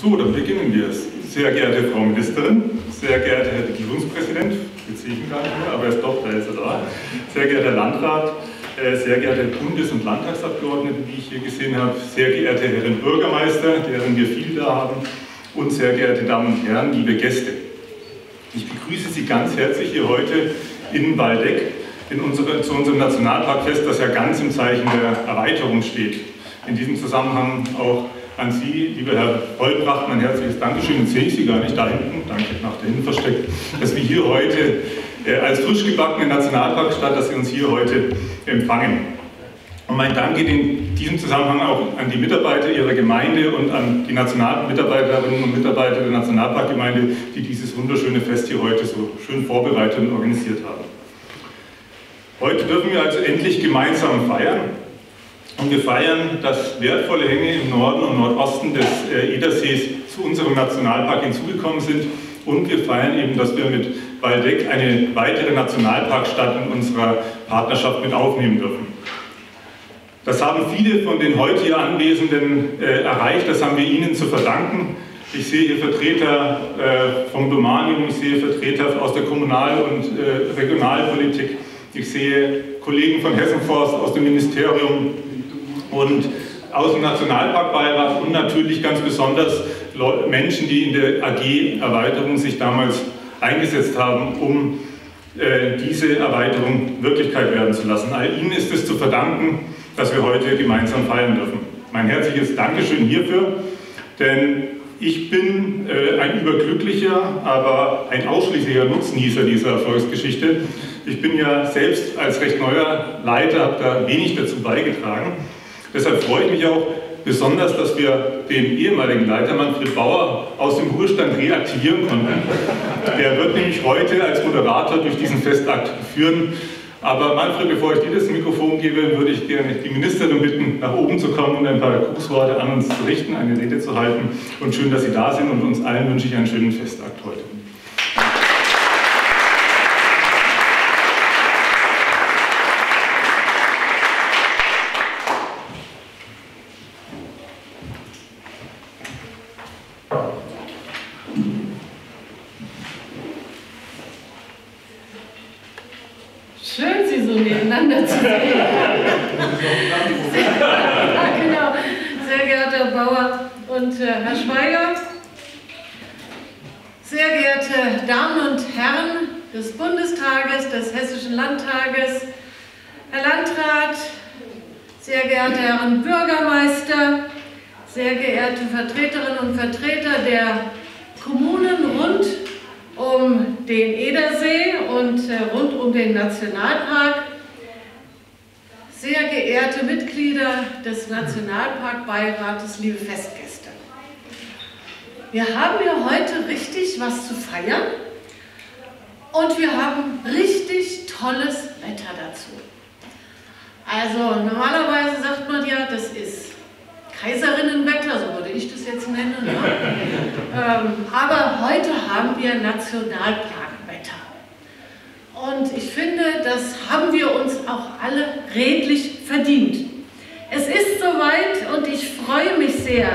So, dann beginnen wir es. Sehr geehrte Frau Ministerin, sehr geehrter Herr Regierungspräsident, jetzt sehe ich ihn gar nicht mehr, aber er ist doch, da ist er da. Sehr geehrter Landrat, äh, sehr geehrte Bundes- und Landtagsabgeordnete, wie ich hier gesehen habe, sehr geehrte Herren Bürgermeister, deren wir viel da haben, und sehr geehrte Damen und Herren, liebe Gäste. Ich begrüße Sie ganz herzlich hier heute in Waldeck in unsere, zu unserem Nationalparkfest, das ja ganz im Zeichen der Erweiterung steht. In diesem Zusammenhang auch an Sie, lieber Herr Vollbracht, mein herzliches Dankeschön. Jetzt sehe ich Sie gar nicht da hinten, danke, nach da hinten versteckt, dass wir hier heute äh, als frisch gebackene Nationalparkstadt, dass Sie uns hier heute empfangen. Und mein Dank geht in diesem Zusammenhang auch an die Mitarbeiter Ihrer Gemeinde und an die Nationalmitarbeiterinnen und Mitarbeiter der Nationalparkgemeinde, die dieses wunderschöne Fest hier heute so schön vorbereitet und organisiert haben. Heute dürfen wir also endlich gemeinsam feiern. Und wir feiern, dass wertvolle Hänge im Norden und Nordosten des äh, Edersees zu unserem Nationalpark hinzugekommen sind. Und wir feiern eben, dass wir mit Waldeck eine weitere Nationalparkstadt in unserer Partnerschaft mit aufnehmen dürfen. Das haben viele von den heute hier Anwesenden äh, erreicht, das haben wir Ihnen zu verdanken. Ich sehe hier Vertreter äh, vom Domanium, ich sehe Vertreter aus der Kommunal- und äh, Regionalpolitik, ich sehe Kollegen von Hessenforst aus dem Ministerium und aus dem Nationalparkbeirat und natürlich ganz besonders Menschen, die in der AG-Erweiterung sich damals eingesetzt haben, um äh, diese Erweiterung Wirklichkeit werden zu lassen. All ihnen ist es zu verdanken, dass wir heute gemeinsam feiern dürfen. Mein herzliches Dankeschön hierfür, denn ich bin äh, ein überglücklicher, aber ein ausschließlicher Nutznießer dieser Erfolgsgeschichte. Ich bin ja selbst als recht neuer Leiter, habe da wenig dazu beigetragen. Deshalb freue ich mich auch besonders, dass wir den ehemaligen Leiter Manfred Bauer aus dem Ruhestand reaktivieren konnten. Der wird nämlich heute als Moderator durch diesen Festakt führen. Aber Manfred, bevor ich dir das Mikrofon gebe, würde ich gerne die Ministerin bitten, nach oben zu kommen und ein paar Grußworte an uns zu richten, eine Rede zu halten. Und schön, dass Sie da sind und uns allen wünsche ich einen schönen Festakt heute. Wir haben hier heute richtig was zu feiern und wir haben richtig tolles Wetter dazu. Also normalerweise sagt man ja, das ist Kaiserinnenwetter, so würde ich das jetzt nennen. Ne? ähm, aber heute haben wir Nationalpark. Und ich finde, das haben wir uns auch alle redlich verdient. Es ist soweit und ich freue mich sehr,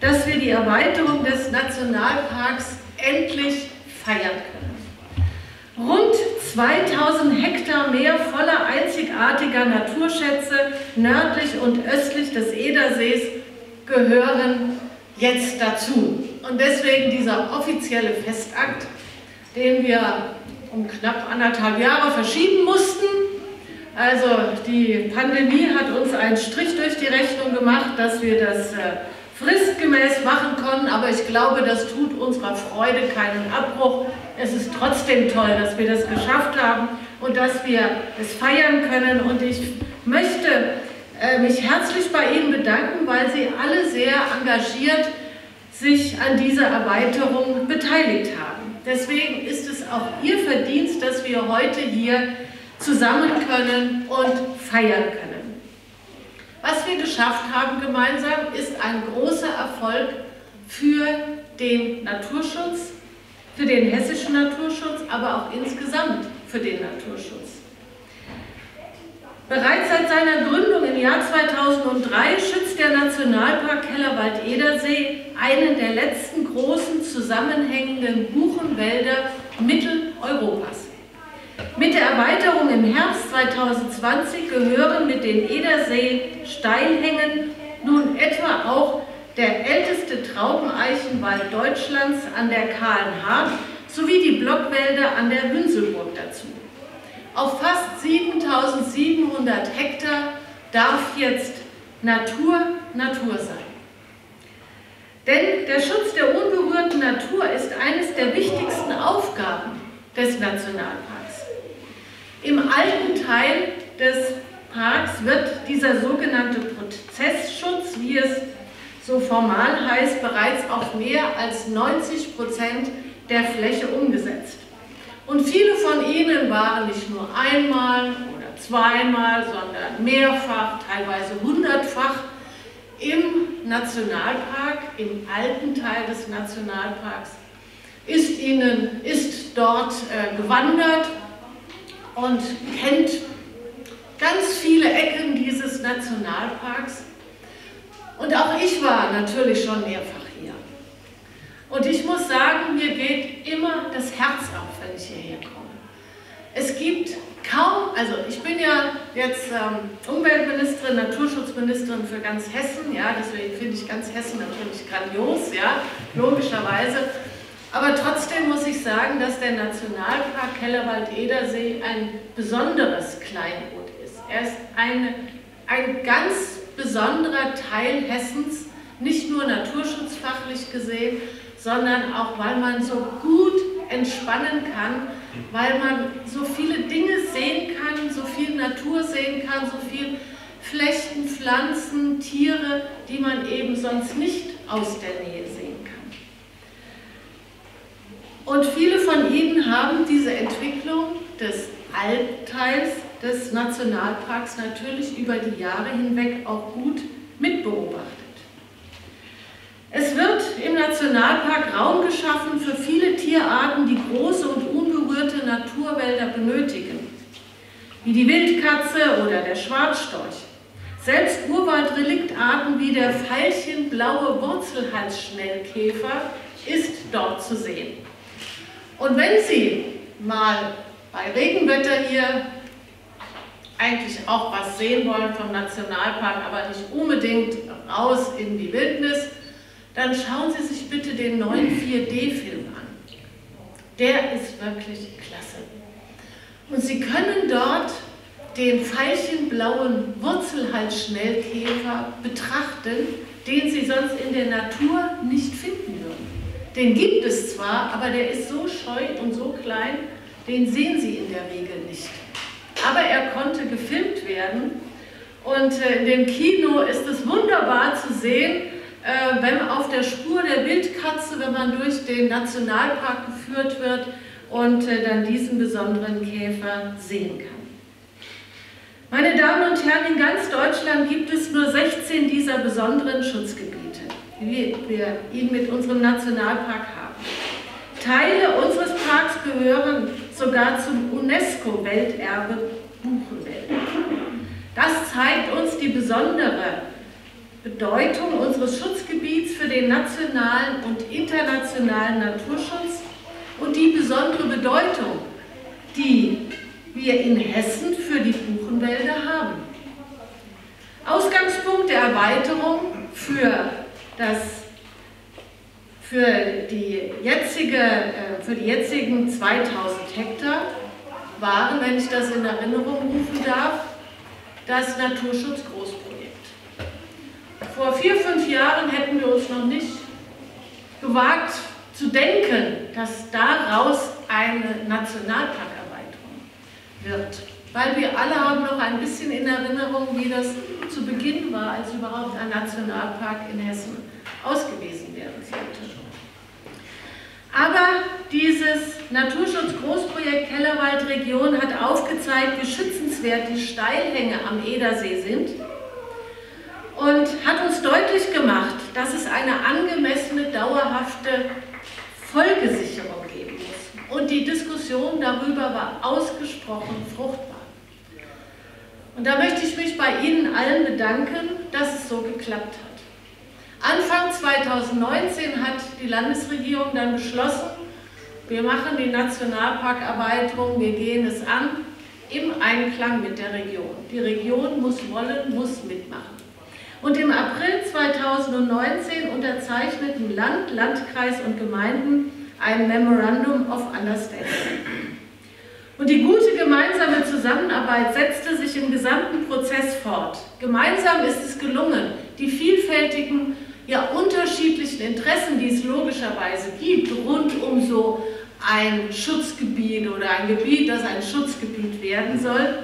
dass wir die Erweiterung des Nationalparks endlich feiern können. Rund 2000 Hektar Meer voller einzigartiger Naturschätze nördlich und östlich des Edersees gehören jetzt dazu. Und deswegen dieser offizielle Festakt, den wir um knapp anderthalb Jahre verschieben mussten. Also die Pandemie hat uns einen Strich durch die Rechnung gemacht, dass wir das äh, fristgemäß machen konnten, aber ich glaube, das tut unserer Freude keinen Abbruch. Es ist trotzdem toll, dass wir das geschafft haben und dass wir es feiern können und ich möchte äh, mich herzlich bei Ihnen bedanken, weil Sie alle sehr engagiert sich an dieser Erweiterung beteiligt haben. Deswegen ist es auch Ihr Verdienst, dass wir heute hier zusammen können und feiern können. Was wir geschafft haben gemeinsam, ist ein großer Erfolg für den Naturschutz, für den hessischen Naturschutz, aber auch insgesamt für den Naturschutz. Bereits seit seiner Gründung im Jahr 2003 schützt der Nationalpark Kellerwald-Edersee einen der letzten großen zusammenhängenden Buchenwälder Mitteleuropas. Mit der Erweiterung im Herbst 2020 gehören mit den Edersee-Steilhängen nun etwa auch der älteste Traubeneichenwald Deutschlands an der KNH sowie die Blockwälder an der Hünselburg dazu. Auf fast 7700 Hektar darf jetzt Natur Natur sein. Denn der Schutz der unberührten Natur ist eines der wichtigsten Aufgaben des Nationalparks. Im alten Teil des Parks wird dieser sogenannte Prozessschutz, wie es so formal heißt, bereits auf mehr als 90 Prozent der Fläche umgesetzt. Und viele von ihnen waren nicht nur einmal oder zweimal, sondern mehrfach, teilweise hundertfach im Nationalpark, im alten Teil des Nationalparks, ist, ihnen, ist dort äh, gewandert und kennt ganz viele Ecken dieses Nationalparks. Und auch ich war natürlich schon mehrfach hier. Und ich muss sagen, mir geht immer das Herz auf, wenn ich hierher komme. Es gibt kaum, also ich bin ja jetzt ähm, Umweltministerin, Naturschutzministerin für ganz Hessen, ja, deswegen finde ich ganz Hessen natürlich grandios, ja, logischerweise. Aber trotzdem muss ich sagen, dass der Nationalpark Kellerwald-Edersee ein besonderes Kleinod ist. Er ist eine, ein ganz besonderer Teil Hessens, nicht nur naturschutzfachlich gesehen, sondern auch, weil man so gut entspannen kann, weil man so viele Dinge sehen kann, so viel Natur sehen kann, so viel Flechten, Pflanzen, Tiere, die man eben sonst nicht aus der Nähe kann. Und viele von Ihnen haben diese Entwicklung des Altteils des Nationalparks natürlich über die Jahre hinweg auch gut mitbeobachtet. Es wird im Nationalpark Raum geschaffen für viele Tierarten, die große und unberührte Naturwälder benötigen, wie die Wildkatze oder der Schwarzstorch. Selbst Urwaldreliktarten wie der veilchenblaue Wurzelhalsschnellkäfer ist dort zu sehen. Und wenn Sie mal bei Regenwetter hier eigentlich auch was sehen wollen vom Nationalpark, aber nicht unbedingt raus in die Wildnis, dann schauen Sie sich bitte den neuen 4D-Film an. Der ist wirklich klasse. Und Sie können dort den veilchenblauen Wurzelhalsschnellkäfer betrachten, den Sie sonst in der Natur nicht finden würden. Den gibt es zwar, aber der ist so scheu und so klein, den sehen Sie in der Regel nicht. Aber er konnte gefilmt werden und äh, in dem Kino ist es wunderbar zu sehen, äh, wenn auf der Spur der Wildkatze, wenn man durch den Nationalpark geführt wird und äh, dann diesen besonderen Käfer sehen kann. Meine Damen und Herren, in ganz Deutschland gibt es nur 16 dieser besonderen Schutzgebiete, wie wir ihn mit unserem Nationalpark haben. Teile unseres Parks gehören sogar zum UNESCO-Welterbe Buchenwälder. Das zeigt uns die besondere Bedeutung unseres Schutzgebiets für den nationalen und internationalen Naturschutz und die besondere Bedeutung, die wir in Hessen für die Buchenwälder haben. Ausgangspunkt der Erweiterung für, das, für, die, jetzige, äh, für die jetzigen 2000 Hektar waren, wenn ich das in Erinnerung rufen darf, das Naturschutzgroßprojekt. Vor vier, fünf Jahren hätten wir uns noch nicht gewagt zu denken, dass daraus eine Nationalparkerweiterung wird. Weil wir alle haben noch ein bisschen in Erinnerung, wie das zu Beginn war, als überhaupt ein Nationalpark in Hessen ausgewiesen werden sollte. Aber dieses Naturschutzgroßprojekt Kellerwaldregion hat aufgezeigt, wie schützenswert die Steilhänge am Edersee sind und hat uns deutlich gemacht, dass es eine angemessene, dauerhafte Folgesicherung geben muss. Und die Diskussion darüber war ausgesprochen fruchtbar. Und da möchte ich mich bei Ihnen allen bedanken, dass es so geklappt hat. Anfang 2019 hat die Landesregierung dann beschlossen, wir machen die Nationalparkerweiterung, wir gehen es an im Einklang mit der Region. Die Region muss wollen, muss mitmachen. Und im April 2019 unterzeichneten Land, Landkreis und Gemeinden ein Memorandum of Understanding. Und die gute gemeinsame Zusammenarbeit setzte sich im gesamten Prozess fort. Gemeinsam ist es gelungen, die vielfältigen, ja unterschiedlichen Interessen, die es logischerweise gibt, rund um so ein Schutzgebiet oder ein Gebiet, das ein Schutzgebiet werden soll,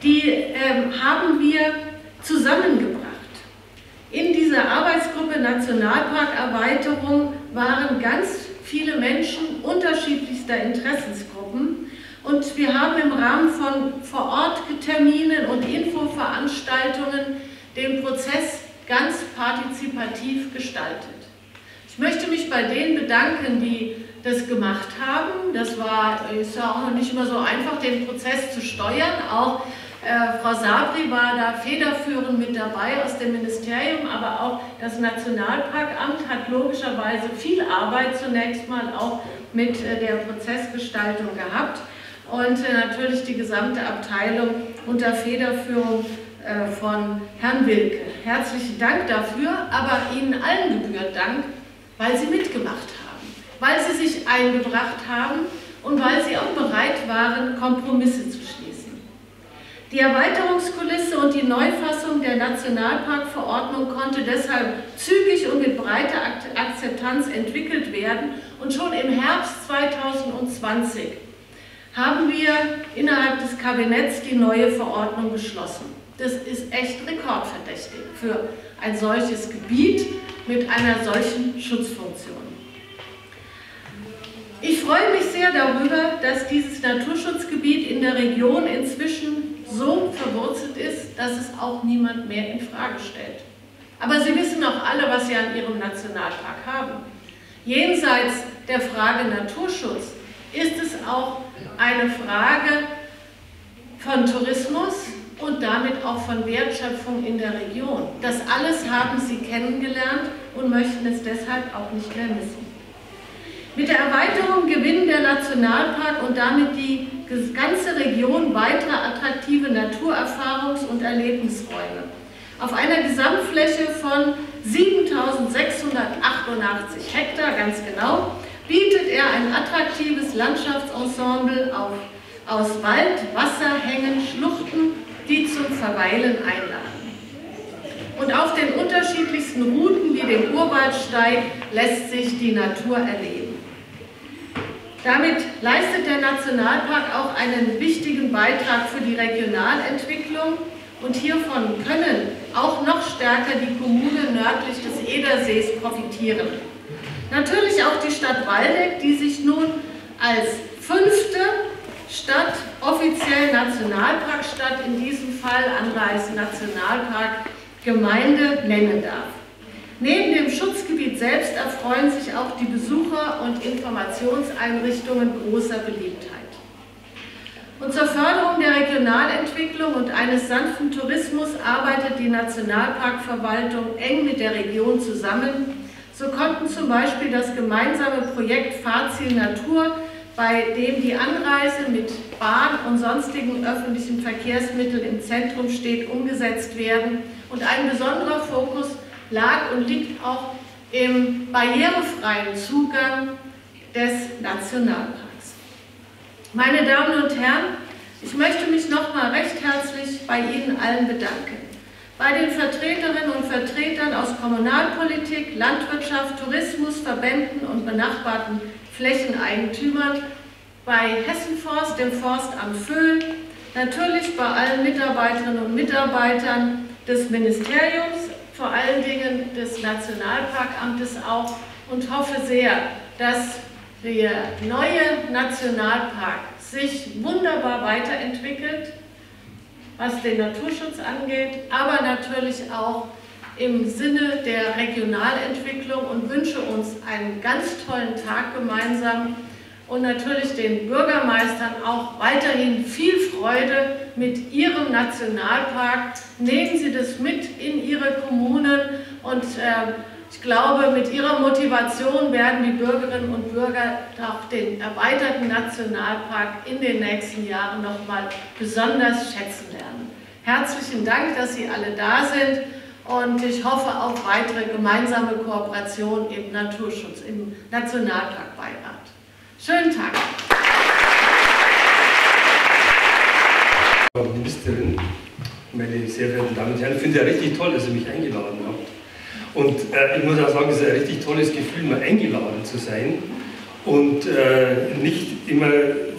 die ähm, haben wir zusammengebracht. In dieser Arbeitsgruppe Nationalparkerweiterung waren ganz viele Menschen unterschiedlichster Interessensgruppen und wir haben im Rahmen von Vorortterminen und Infoveranstaltungen den Prozess ganz partizipativ gestaltet. Ich möchte mich bei denen bedanken, die das gemacht haben. Das war, ist ja auch noch nicht immer so einfach, den Prozess zu steuern. Auch äh, Frau Sabri war da federführend mit dabei aus dem Ministerium, aber auch das Nationalparkamt hat logischerweise viel Arbeit zunächst mal auch mit äh, der Prozessgestaltung gehabt und äh, natürlich die gesamte Abteilung unter Federführung äh, von Herrn Wilke. Herzlichen Dank dafür, aber Ihnen allen gebührt Dank, weil Sie mitgemacht haben weil sie sich eingebracht haben und weil sie auch bereit waren, Kompromisse zu schließen. Die Erweiterungskulisse und die Neufassung der Nationalparkverordnung konnte deshalb zügig und mit breiter Akzeptanz entwickelt werden und schon im Herbst 2020 haben wir innerhalb des Kabinetts die neue Verordnung beschlossen. Das ist echt rekordverdächtig für ein solches Gebiet mit einer solchen Schutzfunktion. Ich freue mich sehr darüber, dass dieses Naturschutzgebiet in der Region inzwischen so verwurzelt ist, dass es auch niemand mehr in Frage stellt. Aber Sie wissen auch alle, was Sie an Ihrem Nationalpark haben. Jenseits der Frage Naturschutz ist es auch eine Frage von Tourismus und damit auch von Wertschöpfung in der Region. Das alles haben Sie kennengelernt und möchten es deshalb auch nicht mehr missen. Mit der Erweiterung gewinnen der Nationalpark und damit die ganze Region weitere attraktive Naturerfahrungs- und Erlebnisräume. Auf einer Gesamtfläche von 7688 Hektar, ganz genau, bietet er ein attraktives Landschaftsensemble auf, aus Wald, Wasserhängen, Schluchten, die zum Verweilen einladen. Und auf den unterschiedlichsten Routen wie dem Urwaldsteig lässt sich die Natur erleben. Damit leistet der Nationalpark auch einen wichtigen Beitrag für die Regionalentwicklung und hiervon können auch noch stärker die Kommunen nördlich des Edersees profitieren. Natürlich auch die Stadt Waldeck, die sich nun als fünfte Stadt, offiziell Nationalparkstadt, in diesem Fall Anreis Nationalpark Gemeinde nennen darf. Neben dem Schutzgebiet selbst erfreuen sich auch die Besucher- und Informationseinrichtungen großer Beliebtheit. Und zur Förderung der Regionalentwicklung und eines sanften Tourismus arbeitet die Nationalparkverwaltung eng mit der Region zusammen. So konnten zum Beispiel das gemeinsame Projekt Fahrziel Natur, bei dem die Anreise mit Bahn und sonstigen öffentlichen Verkehrsmitteln im Zentrum steht, umgesetzt werden und ein besonderer Fokus lag und liegt auch im barrierefreien Zugang des Nationalparks. Meine Damen und Herren, ich möchte mich nochmal recht herzlich bei Ihnen allen bedanken. Bei den Vertreterinnen und Vertretern aus Kommunalpolitik, Landwirtschaft, Tourismus, Verbänden und benachbarten Flächeneigentümern, bei Hessenforst, dem Forstamt Föhl, natürlich bei allen Mitarbeiterinnen und Mitarbeitern des Ministeriums, vor allen Dingen des Nationalparkamtes auch und hoffe sehr, dass der neue Nationalpark sich wunderbar weiterentwickelt, was den Naturschutz angeht, aber natürlich auch im Sinne der Regionalentwicklung und wünsche uns einen ganz tollen Tag gemeinsam und natürlich den Bürgermeistern auch weiterhin viel Freude mit Ihrem Nationalpark. Nehmen Sie das mit in Ihre Kommunen und äh, ich glaube, mit Ihrer Motivation werden die Bürgerinnen und Bürger auch den erweiterten Nationalpark in den nächsten Jahren noch mal besonders schätzen lernen. Herzlichen Dank, dass Sie alle da sind und ich hoffe auf weitere gemeinsame Kooperation im Naturschutz, im Nationalparkbeirat. Schönen Tag. Ministerin, meine sehr verehrten Damen und Herren, ich finde es ja richtig toll, dass Sie mich eingeladen haben. Und äh, ich muss auch sagen, es ist ein richtig tolles Gefühl, mal eingeladen zu sein und äh, nicht immer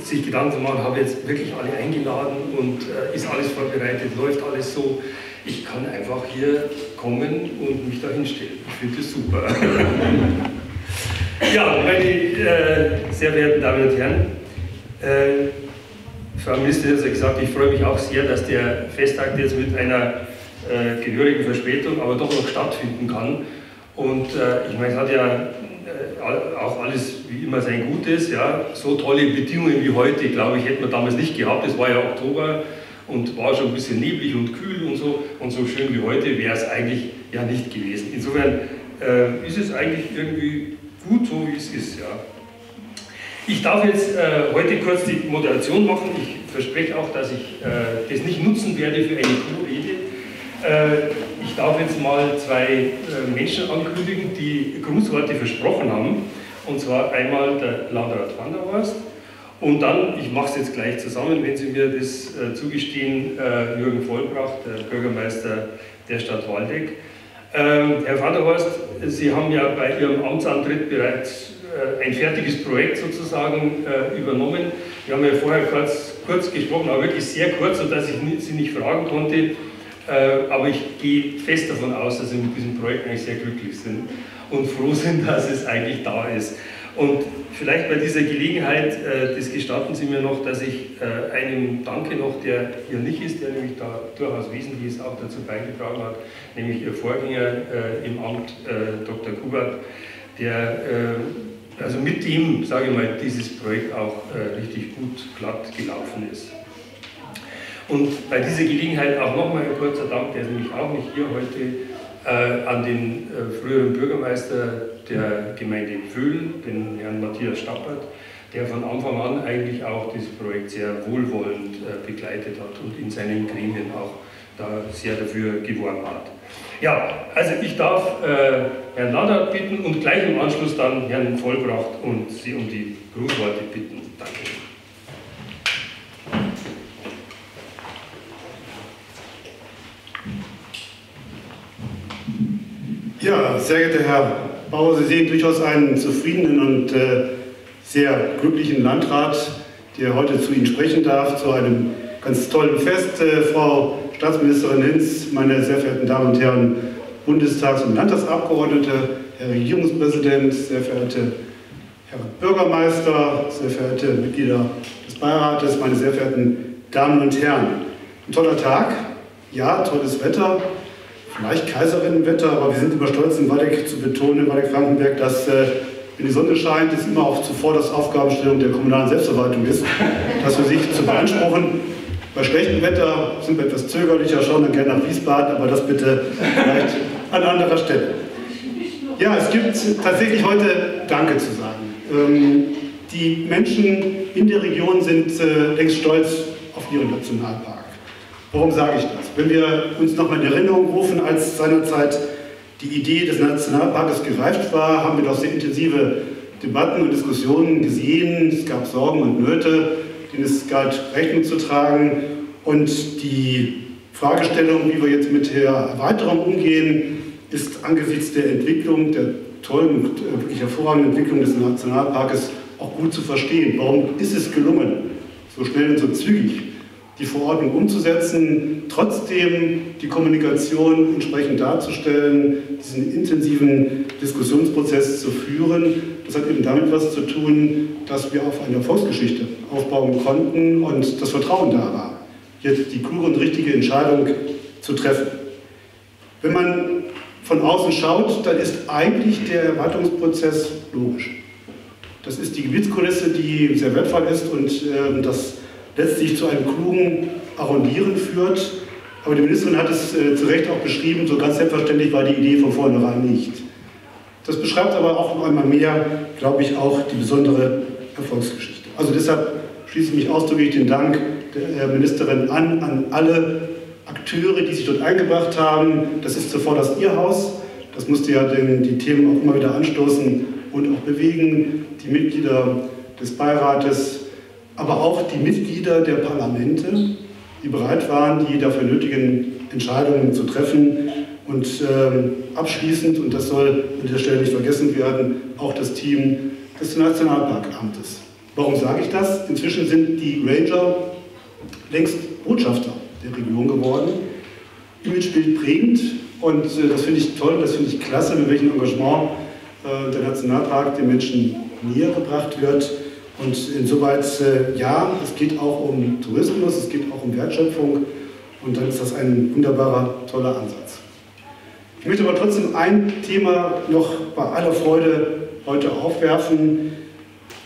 sich Gedanken zu machen, habe jetzt wirklich alle eingeladen und äh, ist alles vorbereitet, läuft alles so. Ich kann einfach hier kommen und mich da hinstellen. Ich finde das super. ja, meine äh, sehr verehrten Damen und Herren, äh, Frau Ministerin hat ja gesagt, ich freue mich auch sehr, dass der Festtag jetzt mit einer äh, gehörigen Verspätung, aber doch noch stattfinden kann. Und äh, ich meine, es hat ja äh, auch alles wie immer sein Gutes. Ja. So tolle Bedingungen wie heute, glaube ich, hätten wir damals nicht gehabt. Es war ja Oktober und war schon ein bisschen neblig und kühl und so. Und so schön wie heute wäre es eigentlich ja nicht gewesen. Insofern äh, ist es eigentlich irgendwie gut so, wie es ist. Ja. Ich darf jetzt äh, heute kurz die Moderation machen. Ich verspreche auch, dass ich äh, das nicht nutzen werde für eine Co-Rede. Äh, ich darf jetzt mal zwei äh, Menschen ankündigen, die Grußworte versprochen haben. Und zwar einmal der Landrat van der Horst und dann, ich mache es jetzt gleich zusammen, wenn Sie mir das äh, zugestehen, Jürgen Vollbracht, der Bürgermeister der Stadt Waldeck. Ähm, Herr van der Horst, Sie haben ja bei Ihrem Amtsantritt bereits ein fertiges Projekt sozusagen übernommen. Wir haben ja vorher kurz, kurz gesprochen, aber wirklich sehr kurz, sodass ich Sie nicht fragen konnte, aber ich gehe fest davon aus, dass Sie mit diesem Projekt eigentlich sehr glücklich sind und froh sind, dass es eigentlich da ist. Und vielleicht bei dieser Gelegenheit, äh, das gestatten Sie mir noch, dass ich äh, einem danke noch, der hier nicht ist, der nämlich da durchaus Wesentliches auch dazu beigetragen hat, nämlich Ihr Vorgänger im Amt, Dr. Kubert, der also mit ihm, sage ich mal, dieses Projekt auch richtig gut glatt gelaufen ist. Und bei dieser Gelegenheit auch nochmal ein kurzer Dank, der ist nämlich auch nicht hier heute, äh, an den äh, früheren Bürgermeister der Gemeinde Vöhlen, den Herrn Matthias Stappert, der von Anfang an eigentlich auch dieses Projekt sehr wohlwollend äh, begleitet hat und in seinen Gremien auch da sehr dafür geworben hat. Ja, also ich darf äh, Herrn Landert bitten und gleich im Anschluss dann Herrn Vollbracht und Sie um die Grußworte bitten. Danke. Ja, sehr geehrter Herr Bauer, Sie sehen durchaus einen zufriedenen und äh, sehr glücklichen Landrat, der heute zu Ihnen sprechen darf, zu einem ganz tollen Fest. Äh, Frau Staatsministerin Hinz, meine sehr verehrten Damen und Herren Bundestags- und Landtagsabgeordnete, Herr Regierungspräsident, sehr verehrte Herr Bürgermeister, sehr verehrte Mitglieder des Beirates, meine sehr verehrten Damen und Herren. Ein toller Tag, ja, tolles Wetter, vielleicht Kaiserinnenwetter, aber wir sind immer stolz, in Waldeck zu betonen, in Waldeck-Frankenberg, dass, äh, wenn die Sonne scheint, es immer auch zuvor das Aufgabenstellung der kommunalen Selbstverwaltung ist, das für sich zu beanspruchen. Bei schlechtem Wetter sind wir etwas zögerlicher, schauen dann gerne nach Wiesbaden, aber das bitte vielleicht an anderer Stelle. Ja, es gibt tatsächlich heute Danke zu sagen. Ähm, die Menschen in der Region sind äh, längst stolz auf ihren Nationalpark. Warum sage ich das? Wenn wir uns nochmal in Erinnerung rufen, als seinerzeit die Idee des Nationalparkes gereift war, haben wir doch sehr intensive Debatten und Diskussionen gesehen. Es gab Sorgen und Nöte, denen es galt, Rechnung zu tragen. Und die Fragestellung, wie wir jetzt mit der Erweiterung umgehen, ist angesichts der Entwicklung, der tollen und äh, wirklich hervorragenden Entwicklung des Nationalparkes auch gut zu verstehen. Warum ist es gelungen, so schnell und so zügig die Verordnung umzusetzen, trotzdem die Kommunikation entsprechend darzustellen, diesen intensiven Diskussionsprozess zu führen. Das hat eben damit was zu tun, dass wir auf eine Erfolgsgeschichte aufbauen konnten und das Vertrauen da war, jetzt die kluge und richtige Entscheidung zu treffen. Wenn man von außen schaut, dann ist eigentlich der Erwartungsprozess logisch. Das ist die Gebietskulisse, die sehr wertvoll ist und äh, das letztlich zu einem klugen Arrondieren führt. Aber die Ministerin hat es äh, zu Recht auch beschrieben, so ganz selbstverständlich war die Idee von vornherein nicht. Das beschreibt aber auch noch einmal mehr, glaube ich, auch die besondere Erfolgsgeschichte. Also deshalb schließe ich mich ausdrücklich den Dank der Ministerin an, an alle Akteure, die sich dort eingebracht haben. Das ist zuvor das Ihr Haus. Das musste ja den, die Themen auch immer wieder anstoßen und auch bewegen. Die Mitglieder des Beirates, aber auch die Mitglieder der Parlamente, die bereit waren, die dafür nötigen Entscheidungen zu treffen. Und äh, abschließend, und das soll an dieser Stelle nicht vergessen werden, auch das Team des Nationalparkamtes. Warum sage ich das? Inzwischen sind die Ranger längst Botschafter der Region geworden. Imagebild prägend und äh, das finde ich toll, das finde ich klasse, mit welchem Engagement äh, der Nationalpark den Menschen näher gebracht wird. Und insoweit, äh, ja, es geht auch um Tourismus, es geht auch um Wertschöpfung und dann ist das ein wunderbarer, toller Ansatz. Ich möchte aber trotzdem ein Thema noch bei aller Freude heute aufwerfen.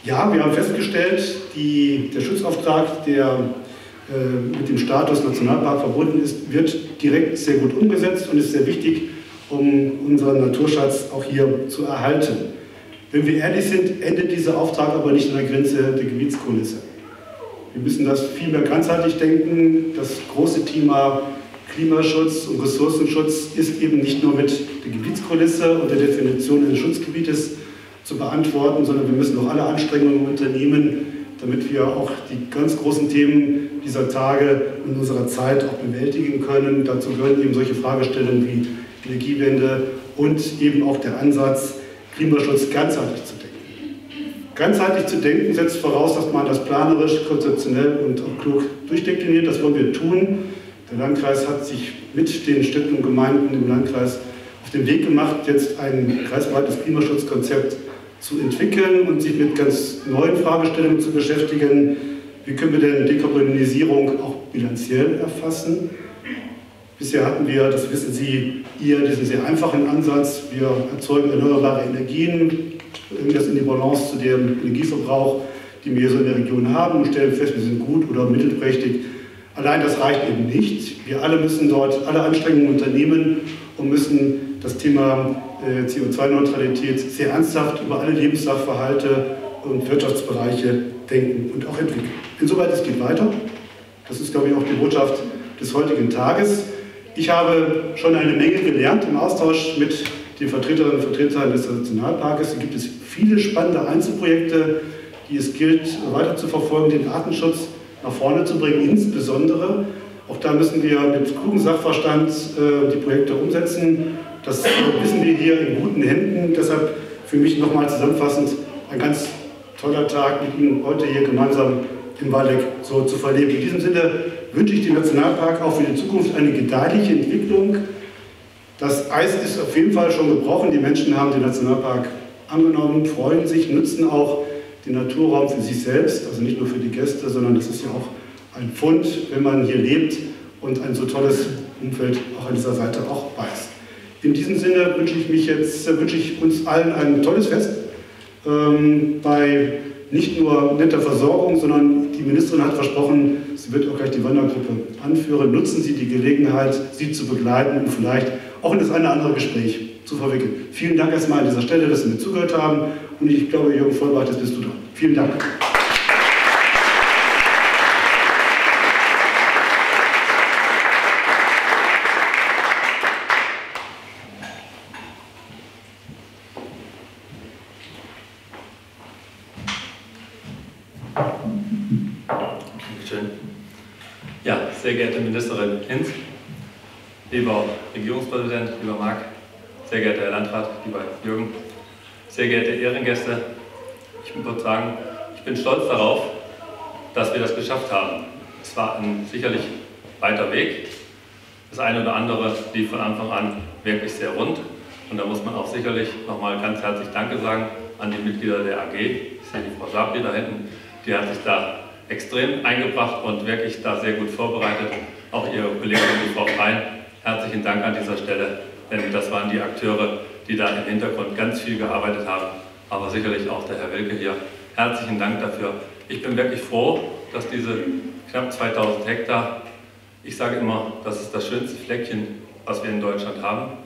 Ja, wir haben festgestellt, die, der Schutzauftrag, der äh, mit dem Status Nationalpark verbunden ist, wird direkt sehr gut umgesetzt und ist sehr wichtig, um unseren Naturschatz auch hier zu erhalten. Wenn wir ehrlich sind, endet dieser Auftrag aber nicht an der Grenze der Gebietskulisse. Wir müssen das viel mehr ganzheitlich denken. Das große Thema Klimaschutz und Ressourcenschutz ist eben nicht nur mit der Gebietskulisse und der Definition eines Schutzgebietes zu beantworten, sondern wir müssen auch alle Anstrengungen unternehmen, damit wir auch die ganz großen Themen dieser Tage und unserer Zeit auch bewältigen können. Dazu gehören eben solche Fragestellungen wie Energiewende und eben auch der Ansatz, Klimaschutz ganzheitlich zu denken. Ganzheitlich zu denken setzt voraus, dass man das planerisch, konzeptionell und auch klug durchdekliniert. Das wollen wir tun. Der Landkreis hat sich mit den Städten und Gemeinden im Landkreis auf den Weg gemacht, jetzt ein kreisweites Klimaschutzkonzept zu entwickeln und sich mit ganz neuen Fragestellungen zu beschäftigen. Wie können wir denn Dekarbonisierung auch bilanziell erfassen? Bisher hatten wir, das wissen Sie, eher diesen sehr einfachen Ansatz. Wir erzeugen erneuerbare Energien, bringen das in die Balance zu dem Energieverbrauch, den wir so in der Region haben und stellen fest, wir sind gut oder mittelprächtig. Allein das reicht eben nicht. Wir alle müssen dort alle Anstrengungen unternehmen und müssen das Thema äh, CO2-Neutralität sehr ernsthaft über alle Lebenssachverhalte und Wirtschaftsbereiche denken und auch entwickeln. Insoweit, es geht weiter. Das ist, glaube ich, auch die Botschaft des heutigen Tages. Ich habe schon eine Menge gelernt im Austausch mit den Vertreterinnen und Vertretern des Nationalparkes. Hier gibt es viele spannende Einzelprojekte, die es gilt weiter zu verfolgen, den Artenschutz nach vorne zu bringen, insbesondere. Auch da müssen wir mit klugem Sachverstand äh, die Projekte umsetzen. Das wissen wir hier in guten Händen. Deshalb für mich nochmal zusammenfassend ein ganz toller Tag mit Ihnen heute hier gemeinsam im Waldeck so zu verleben. In diesem Sinne wünsche ich dem Nationalpark auch für die Zukunft eine gedeihliche Entwicklung. Das Eis ist auf jeden Fall schon gebrochen. Die Menschen haben den Nationalpark angenommen, freuen sich, nutzen auch den Naturraum für sich selbst, also nicht nur für die Gäste, sondern das ist ja auch ein Pfund, wenn man hier lebt und ein so tolles Umfeld auch an dieser Seite auch weiß. In diesem Sinne wünsche ich, mich jetzt, wünsche ich uns allen ein tolles Fest ähm, bei nicht nur netter Versorgung, sondern die Ministerin hat versprochen, sie wird auch gleich die Wandergruppe anführen. Nutzen Sie die Gelegenheit, sie zu begleiten und vielleicht auch in das eine oder andere Gespräch zu verwickeln. Vielen Dank erstmal an dieser Stelle, dass Sie mir zugehört haben. Und ich glaube, Jürgen Vollbach, das bist du dran. Vielen Dank. sehr geehrte Ministerin Hinz, lieber Regierungspräsident, lieber Marc, sehr geehrter Herr Landrat, lieber Jürgen, sehr geehrte Ehrengäste, ich würde sagen, ich bin stolz darauf, dass wir das geschafft haben. Es war ein sicherlich weiter Weg. Das eine oder andere lief von Anfang an wirklich sehr rund. Und da muss man auch sicherlich nochmal ganz herzlich Danke sagen an die Mitglieder der AG. Ich sehe die Frau Sabri da hinten, die hat sich da extrem eingebracht und wirklich da sehr gut vorbereitet. Auch Ihre Kollegin, die Frau Frein, herzlichen Dank an dieser Stelle, denn das waren die Akteure, die da im Hintergrund ganz viel gearbeitet haben, aber sicherlich auch der Herr Wilke hier. Herzlichen Dank dafür. Ich bin wirklich froh, dass diese knapp 2000 Hektar, ich sage immer, das ist das schönste Fleckchen, was wir in Deutschland haben,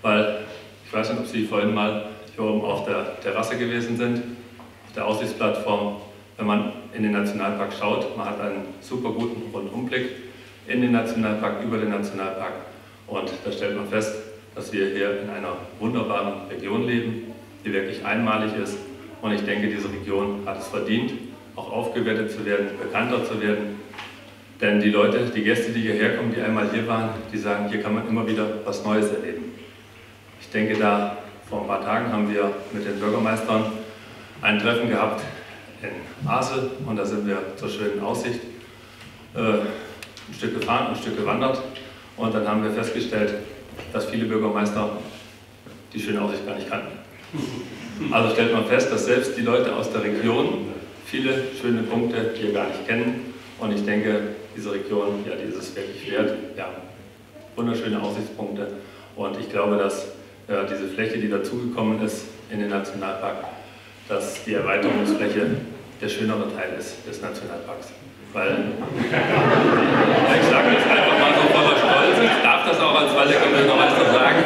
weil ich weiß nicht, ob Sie vorhin mal hier oben auf der Terrasse gewesen sind, auf der Aussichtsplattform. Wenn man in den Nationalpark schaut, man hat einen super guten Rundumblick in den Nationalpark, über den Nationalpark und da stellt man fest, dass wir hier in einer wunderbaren Region leben, die wirklich einmalig ist und ich denke, diese Region hat es verdient, auch aufgewertet zu werden, bekannter zu werden. Denn die Leute, die Gäste, die hierher kommen, die einmal hier waren, die sagen, hier kann man immer wieder was Neues erleben. Ich denke, da vor ein paar Tagen haben wir mit den Bürgermeistern ein Treffen gehabt in Asel und da sind wir zur schönen Aussicht äh, ein Stück gefahren, ein Stück gewandert und dann haben wir festgestellt, dass viele Bürgermeister die schöne Aussicht gar nicht kannten. Also stellt man fest, dass selbst die Leute aus der Region viele schöne Punkte hier gar nicht kennen. Und ich denke, diese Region, ja, die ist es wirklich wert. Ja, wunderschöne Aussichtspunkte. Und ich glaube, dass ja, diese Fläche, die dazugekommen ist in den Nationalpark, dass die Erweiterungsfläche der schönere Teil ist des Nationalparks. Weil, ich sage das einfach mal so voller Stolz, ich darf das auch als Waldecker-Bürgermeister sagen.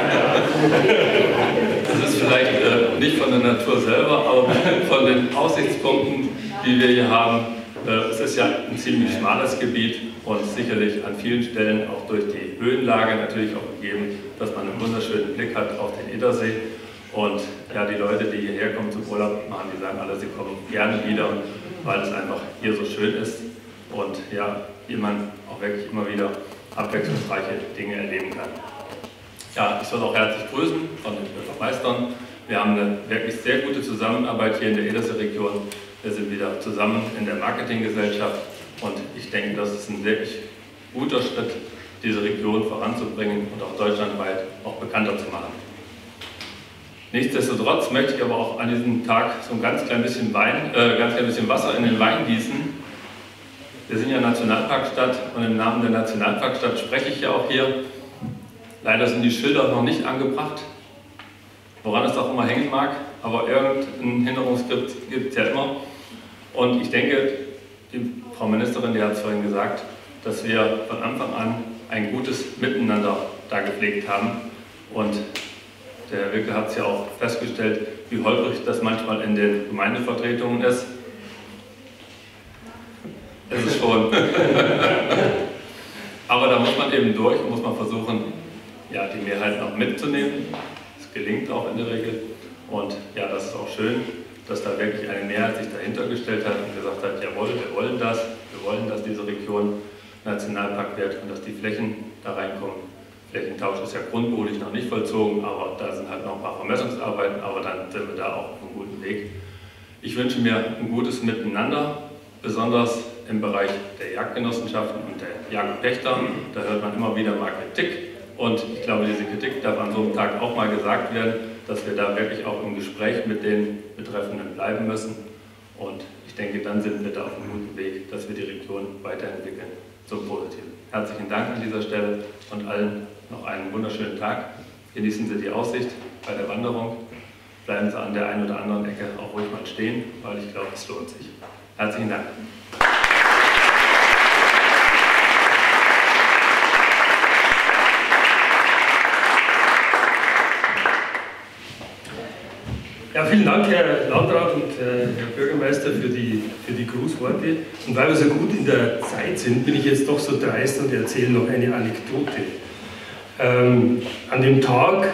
Das ist vielleicht äh, nicht von der Natur selber, aber von den Aussichtspunkten, die wir hier haben. Äh, es ist ja ein ziemlich schmales Gebiet und sicherlich an vielen Stellen auch durch die Höhenlage natürlich auch gegeben, dass man einen wunderschönen Blick hat auf den Edersee. Und ja, die Leute, die hierher kommen zum Urlaub machen, die sagen alle, sie kommen gerne wieder, weil es einfach hier so schön ist und ja, hier man auch wirklich immer wieder abwechslungsreiche Dinge erleben kann. Ja, ich soll auch herzlich grüßen von den Bürgermeistern. Wir haben eine wirklich sehr gute Zusammenarbeit hier in der Edersee-Region. Wir sind wieder zusammen in der Marketinggesellschaft und ich denke, das ist ein wirklich guter Schritt, diese Region voranzubringen und auch deutschlandweit auch bekannter zu machen. Nichtsdestotrotz möchte ich aber auch an diesem Tag so ein ganz klein bisschen Wein, äh, ganz klein bisschen Wasser in den Wein gießen. Wir sind ja Nationalparkstadt und im Namen der Nationalparkstadt spreche ich ja auch hier. Leider sind die Schilder noch nicht angebracht, woran es auch immer hängen mag, aber irgendein Hinderungsskript gibt es ja immer. Und ich denke, die Frau Ministerin, die hat es vorhin gesagt, dass wir von Anfang an ein gutes Miteinander da gepflegt haben. Und der Herr Wilke hat es ja auch festgestellt, wie holprig das manchmal in den Gemeindevertretungen ist. Es ist schon. Aber da muss man eben durch, muss man versuchen, ja, die Mehrheit noch mitzunehmen. Das gelingt auch in der Regel. Und ja, das ist auch schön, dass da wirklich eine Mehrheit sich dahinter gestellt hat und gesagt hat, jawohl, wir wollen das, wir wollen, dass diese Region Nationalpark wird und dass die Flächen da reinkommen. Flächentausch ist ja grundbuchlich noch nicht vollzogen, aber da sind halt noch ein paar Vermessungsarbeiten, aber dann sind wir da auch auf einem guten Weg. Ich wünsche mir ein gutes Miteinander, besonders im Bereich der Jagdgenossenschaften und der Jagdpächter. Da hört man immer wieder mal Kritik und ich glaube, diese Kritik darf an so einem Tag auch mal gesagt werden, dass wir da wirklich auch im Gespräch mit den Betreffenden bleiben müssen. Und ich denke, dann sind wir da auf einem guten Weg, dass wir die Region weiterentwickeln zum Positiven. Herzlichen Dank an dieser Stelle und allen noch einen wunderschönen Tag. Genießen Sie die Aussicht bei der Wanderung. Bleiben Sie an der einen oder anderen Ecke auch ruhig mal stehen, weil ich glaube, es lohnt sich. Herzlichen Dank. Ja, vielen Dank, Herr Landrat und äh, Herr Bürgermeister, für die, für die Grußworte. Und weil wir so gut in der Zeit sind, bin ich jetzt doch so dreist und erzähle noch eine Anekdote. Ähm, an dem Tag,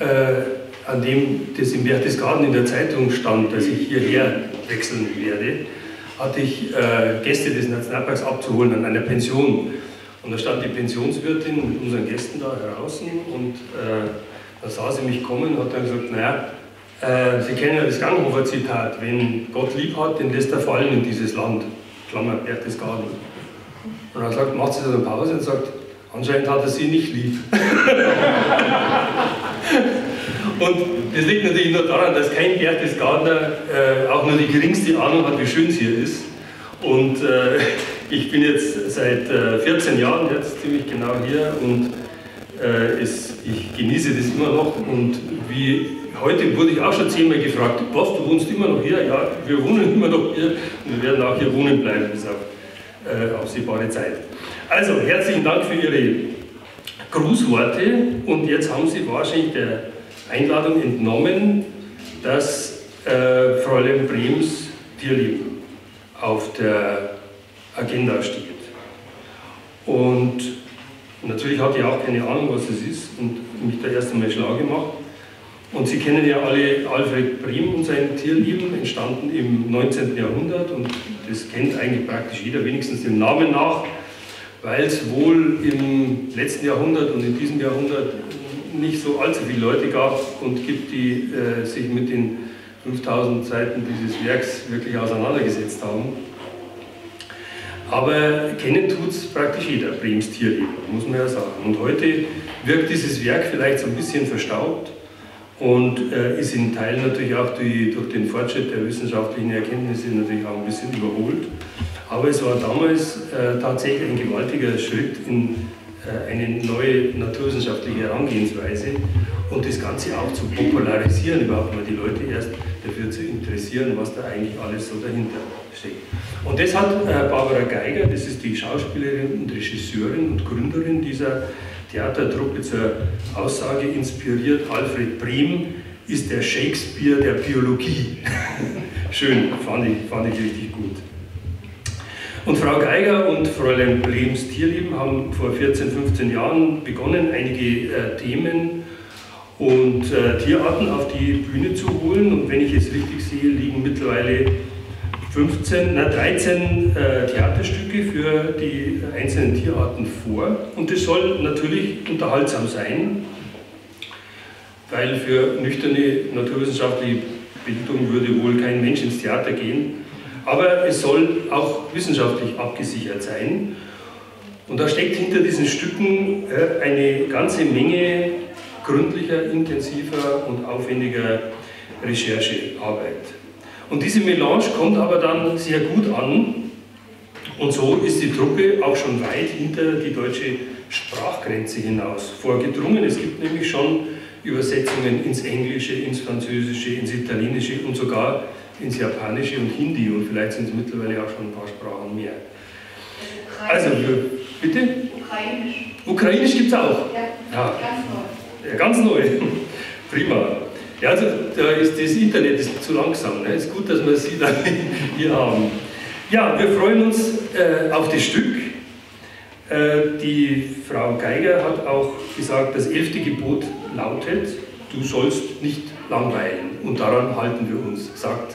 äh, an dem das im Berchtesgaden in der Zeitung stand, dass ich hierher wechseln werde, hatte ich äh, Gäste des Nationalparks abzuholen an einer Pension. Und da stand die Pensionswirtin mit unseren Gästen da draußen und äh, da sah sie mich kommen und hat dann gesagt, naja, äh, Sie kennen ja das Ganghofer-Zitat, wenn Gott lieb hat, den lässt er fallen in dieses Land. Klammer, Berchtesgaden. Und dann sagt, macht sie so eine Pause und sagt, anscheinend hat er sie nicht lieb. und das liegt natürlich nur daran, dass kein Berchtesgadener äh, auch nur die geringste Ahnung hat, wie schön es hier ist. Und äh, ich bin jetzt seit äh, 14 Jahren jetzt ziemlich genau hier und äh, es, ich genieße das immer noch und wie heute wurde ich auch schon zehnmal gefragt, was, du wohnst immer noch hier? Ja, wir wohnen immer noch hier und wir werden auch hier wohnen bleiben bis auf äh, absehbare Zeit. Also, herzlichen Dank für Ihre Grußworte und jetzt haben Sie wahrscheinlich der Einladung entnommen, dass äh, Fräulein Brems Tierleben auf der Agenda steht. Und natürlich hatte ich auch keine Ahnung, was es ist und mich da erst einmal schlau gemacht. Und Sie kennen ja alle Alfred Brehm und sein Tierlieben, entstanden im 19. Jahrhundert und das kennt eigentlich praktisch jeder, wenigstens dem Namen nach, weil es wohl im letzten Jahrhundert und in diesem Jahrhundert nicht so allzu viele Leute gab und gibt, die äh, sich mit den 5000 Seiten dieses Werks wirklich auseinandergesetzt haben. Aber kennen tut es praktisch jeder, Brems Tierleben, muss man ja sagen. Und heute wirkt dieses Werk vielleicht so ein bisschen verstaubt und äh, ist in Teilen natürlich auch die, durch den Fortschritt der wissenschaftlichen Erkenntnisse natürlich auch ein bisschen überholt. Aber es war damals äh, tatsächlich ein gewaltiger Schritt in äh, eine neue naturwissenschaftliche Herangehensweise und das Ganze auch zu popularisieren, überhaupt mal die Leute erst dafür zu interessieren, was da eigentlich alles so dahinter steckt. Und das hat äh, Barbara Geiger, das ist die Schauspielerin und Regisseurin und Gründerin dieser Theatertruppe zur Aussage inspiriert, Alfred Brehm ist der Shakespeare der Biologie. Schön, fand ich, fand ich richtig gut. Und Frau Geiger und Fräulein Brems Tierleben haben vor 14, 15 Jahren begonnen, einige äh, Themen und äh, Tierarten auf die Bühne zu holen. Und wenn ich es richtig sehe, liegen mittlerweile 15, na, 13 äh, Theaterstücke für die einzelnen Tierarten vor. Und das soll natürlich unterhaltsam sein, weil für nüchterne naturwissenschaftliche Bildung würde wohl kein Mensch ins Theater gehen. Aber es soll auch wissenschaftlich abgesichert sein. Und da steckt hinter diesen Stücken äh, eine ganze Menge gründlicher, intensiver und aufwendiger Recherchearbeit. Und diese Melange kommt aber dann sehr gut an. Und so ist die Truppe auch schon weit hinter die deutsche Sprachgrenze hinaus vorgedrungen. Es gibt nämlich schon Übersetzungen ins Englische, ins Französische, ins Italienische und sogar ins Japanische und Hindi. Und vielleicht sind es mittlerweile auch schon ein paar Sprachen mehr. Also, bitte? Ukrainisch. Ukrainisch gibt es auch? Ja, ja, ganz neu. Ja, ganz neu. Prima. Ja, also da ist das Internet ist zu langsam. Ne? Ist gut, dass wir Sie dann hier haben. Ja, wir freuen uns äh, auf das Stück. Äh, die Frau Geiger hat auch gesagt, das elfte Gebot lautet, du sollst nicht langweilen. Und daran halten wir uns, sagt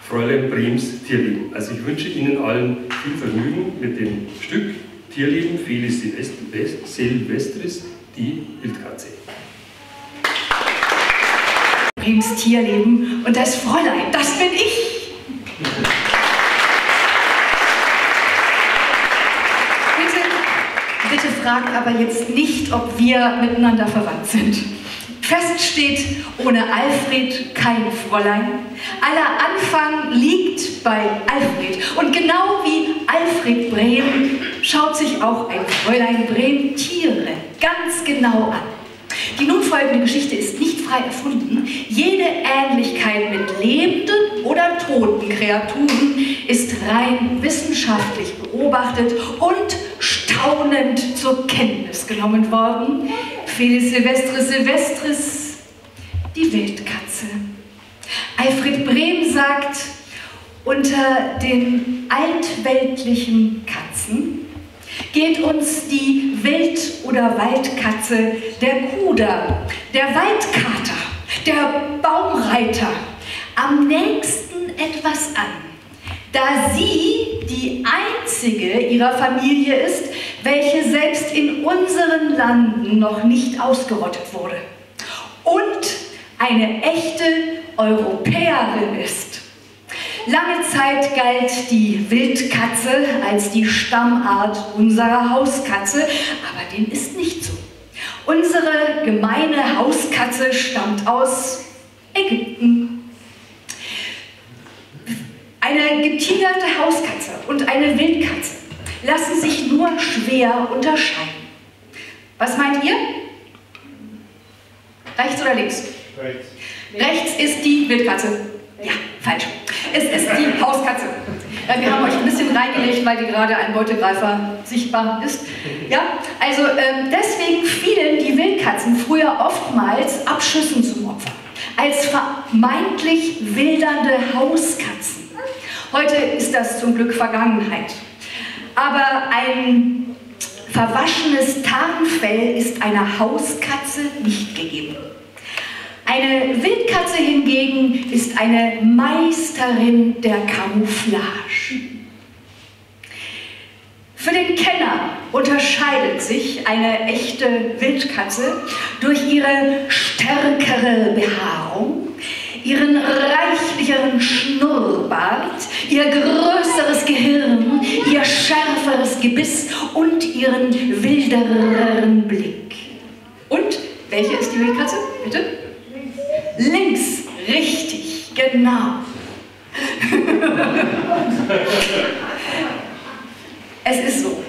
Fräulein Brems Tierleben. Also ich wünsche Ihnen allen viel Vergnügen mit dem Stück Tierleben Felis Silvestris, die Wildkatze. Brems Tierleben und das Fräulein, das bin ich. Bitte, bitte fragt aber jetzt nicht, ob wir miteinander verwandt sind. Fest steht, ohne Alfred kein Fräulein. Aller Anfang liegt bei Alfred. Und genau wie Alfred Brehm schaut sich auch ein Fräulein Brehm Tiere ganz genau an. Die nun folgende Geschichte ist nicht frei erfunden. Jede Ähnlichkeit mit lebenden oder toten Kreaturen ist rein wissenschaftlich beobachtet und staunend zur Kenntnis genommen worden. Felis Silvestris Silvestris, die Wildkatze. Alfred Brehm sagt, unter den altweltlichen Katzen geht uns die Wild- oder Waldkatze, der Kuder, der Waldkater, der Baumreiter am nächsten etwas an, da sie die einzige ihrer Familie ist, welche selbst in unseren Landen noch nicht ausgerottet wurde und eine echte Europäerin ist. Lange Zeit galt die Wildkatze als die Stammart unserer Hauskatze, aber dem ist nicht so. Unsere gemeine Hauskatze stammt aus Ägypten. Eine getigerte Hauskatze und eine Wildkatze lassen sich nur schwer unterscheiden. Was meint ihr? Rechts oder links? Rechts. Rechts ist die Wildkatze. Ja, falsch. Es ist die Hauskatze. Wir haben euch ein bisschen reingelegt, weil die gerade ein Beutegreifer sichtbar ist. Ja, also ähm, deswegen fielen die Wildkatzen früher oftmals Abschüssen zum Opfer. Als vermeintlich wildernde Hauskatzen. Heute ist das zum Glück Vergangenheit. Aber ein verwaschenes Tarnfell ist einer Hauskatze nicht gegeben. Eine Wildkatze hingegen ist eine Meisterin der Camouflage. Für den Kenner unterscheidet sich eine echte Wildkatze durch ihre stärkere Behaarung, ihren reichlicheren Schnurrbart, ihr größeres Gehirn, ihr schärferes Gebiss und ihren wilderen Blick. Und welche ist die Wildkatze? Bitte? Links, richtig, genau. es ist so,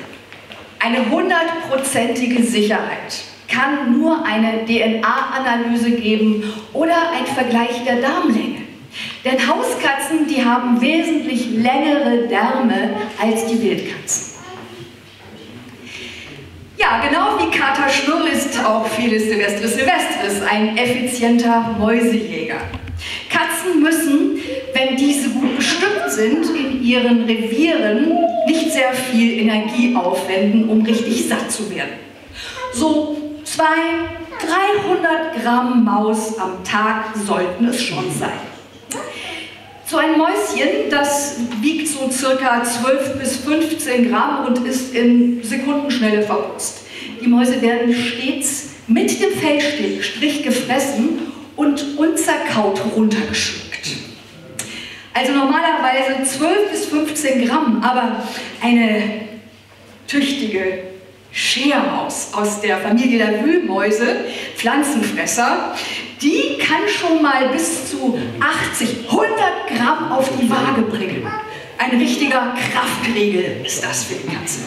eine hundertprozentige Sicherheit kann nur eine DNA-Analyse geben oder ein Vergleich der Darmlänge. Denn Hauskatzen, die haben wesentlich längere Därme als die Wildkatzen. Ja, genau Kater Schnurr ist auch Felis Silvestris Silvestris ein effizienter Mäusejäger. Katzen müssen, wenn diese gut bestückt sind, in ihren Revieren nicht sehr viel Energie aufwenden, um richtig satt zu werden. So 200, 300 Gramm Maus am Tag sollten es schon sein. So ein Mäuschen, das wiegt so circa 12 bis 15 Gramm und ist in Sekundenschnelle verputzt. Die Mäuse werden stets mit dem Fellstrich gefressen und unzerkaut runtergeschluckt. Also normalerweise 12 bis 15 Gramm, aber eine tüchtige Schermaus aus der Familie der Wühlmäuse, Pflanzenfresser, die kann schon mal bis zu 80, 100 Gramm auf die Waage bringen. Ein richtiger Kraftriegel ist das für die Katze.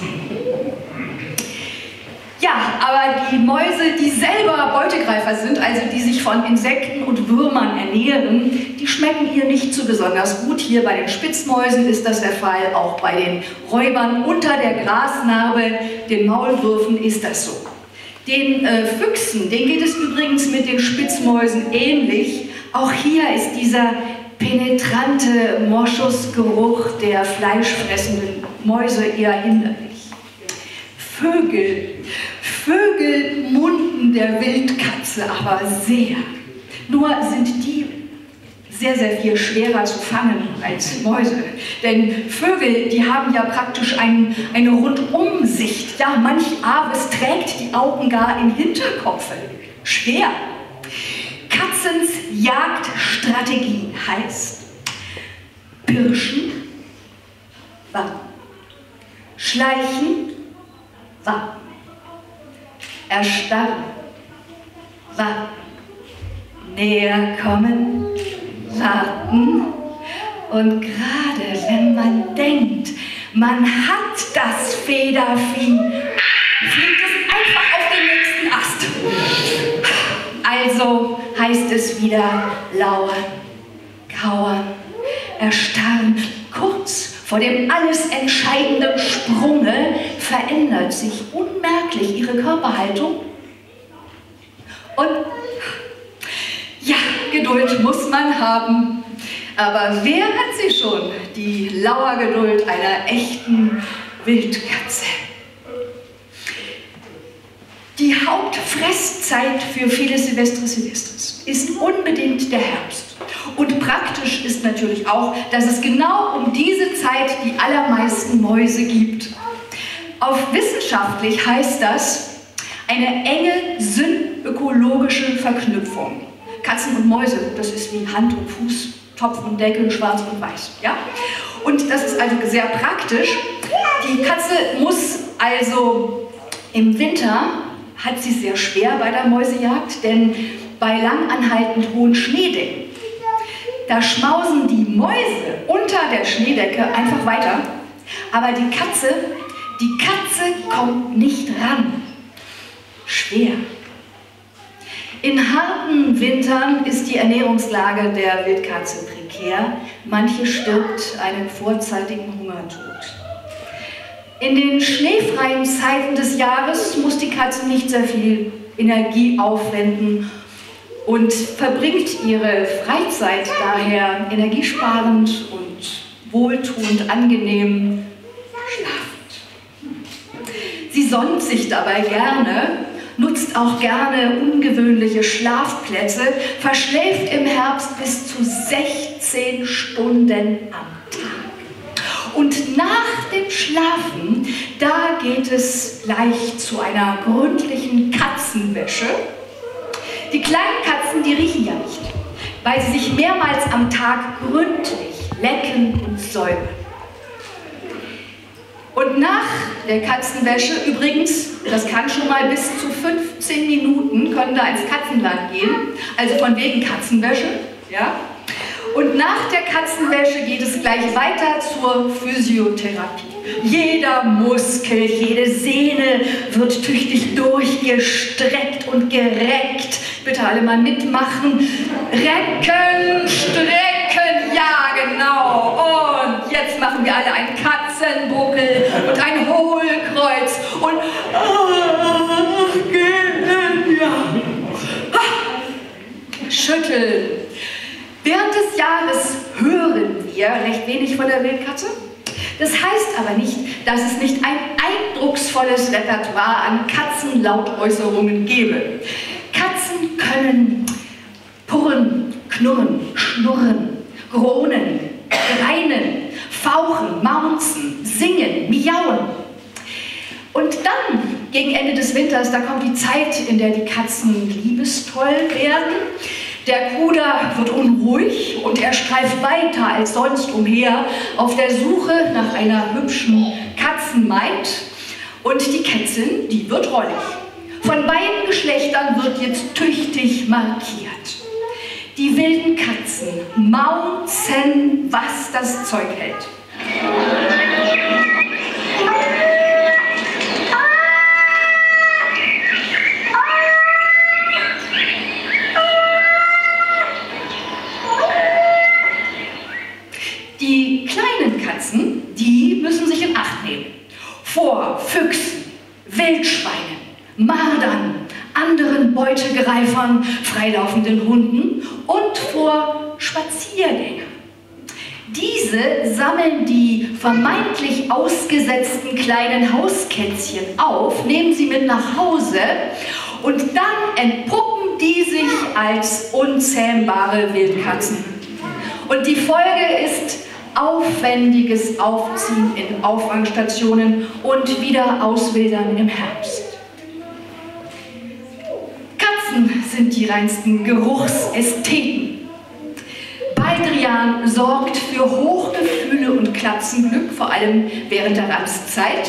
Ja, aber die Mäuse, die selber Beutegreifer sind, also die sich von Insekten und Würmern ernähren, die schmecken ihr nicht so besonders gut. Hier bei den Spitzmäusen ist das der Fall, auch bei den Räubern unter der Grasnarbe, den Maulwürfen ist das so. Den äh, Füchsen, denen geht es übrigens mit den Spitzmäusen ähnlich. Auch hier ist dieser penetrante Moschusgeruch der fleischfressenden Mäuse eher hinderlich. Vögel. Vögel munden der Wildkatze aber sehr. Nur sind die sehr, sehr viel schwerer zu fangen als Mäuse. Denn Vögel, die haben ja praktisch ein, eine Rundumsicht. Ja, manch Aves trägt die Augen gar im Hinterkopf. Schwer. Katzens Jagdstrategie heißt Pirschen, warten. Schleichen, warten. Erstarren, warten. Näher kommen, warten. Und gerade wenn man denkt, man hat das Federvieh, fliegt es einfach auf den nächsten Ast. Also heißt es wieder lauern, kauern, erstarren. Kurz vor dem alles entscheidenden Sprunge verändert sich unmerklich ihre Körperhaltung. Und ja, Geduld muss man haben. Aber wer hat sie schon? Die Lauergeduld einer echten Wildkatze. Die Hauptfresszeit für viele Silvestre Silvestris ist unbedingt der Herbst. Und praktisch ist natürlich auch, dass es genau um diese Zeit die allermeisten Mäuse gibt. Auf wissenschaftlich heißt das eine enge synökologische Verknüpfung. Katzen und Mäuse, das ist wie Hand und Fuß, Topf und Deckel, schwarz und weiß. Ja? Und das ist also sehr praktisch. Die Katze muss also im Winter hat sie sehr schwer bei der Mäusejagd, denn bei langanhaltend hohen Schneedecken, da schmausen die Mäuse unter der Schneedecke einfach weiter, aber die Katze, die Katze kommt nicht ran. Schwer. In harten Wintern ist die Ernährungslage der Wildkatze prekär. Manche stirbt einen vorzeitigen Hungertod. In den schneefreien Zeiten des Jahres muss die Katze nicht sehr viel Energie aufwenden und verbringt ihre Freizeit daher energiesparend und wohltuend angenehm schlafend. Sie sonnt sich dabei gerne, nutzt auch gerne ungewöhnliche Schlafplätze, verschläft im Herbst bis zu 16 Stunden am und nach dem Schlafen, da geht es gleich zu einer gründlichen Katzenwäsche. Die kleinen Katzen, die riechen ja nicht, weil sie sich mehrmals am Tag gründlich lecken und säubern. Und nach der Katzenwäsche, übrigens, das kann schon mal bis zu 15 Minuten, können da ins Katzenland gehen, also von wegen Katzenwäsche, ja, und nach der Katzenwäsche geht es gleich weiter zur Physiotherapie. Jeder Muskel, jede Sehne wird tüchtig durchgestreckt und gereckt. Bitte alle mal mitmachen. Recken, strecken, ja genau. Und jetzt machen wir alle einen Katzenbuckel und ein Hohlkreuz und ach, gehen, ja. Schütteln Während des Jahres hören wir recht wenig von der Wildkatze. Das heißt aber nicht, dass es nicht ein eindrucksvolles Repertoire an Katzenlautäußerungen gäbe. Katzen können purren, knurren, schnurren, grohnen, reinen, fauchen, maunzen, singen, miauen. Und dann, gegen Ende des Winters, da kommt die Zeit, in der die Katzen liebestoll werden. Der Bruder wird unruhig und er streift weiter als sonst umher auf der Suche nach einer hübschen Katzenmaid. Und die Kätzin, die wird rollig. Von beiden Geschlechtern wird jetzt tüchtig markiert. Die wilden Katzen maunzen, was das Zeug hält. Vor Füchsen, Wildschweinen, Mardern, anderen Beutegereifern, freilaufenden Hunden und vor Spaziergängern. Diese sammeln die vermeintlich ausgesetzten kleinen Hauskätzchen auf, nehmen sie mit nach Hause und dann entpuppen die sich als unzähmbare Wildkatzen. Und die Folge ist aufwendiges Aufziehen in Auffangstationen und wieder Auswildern im Herbst. Katzen sind die reinsten Geruchsästheten. Baldrian sorgt für Hochgefühle und Katzenglück, vor allem während der Ramszeit.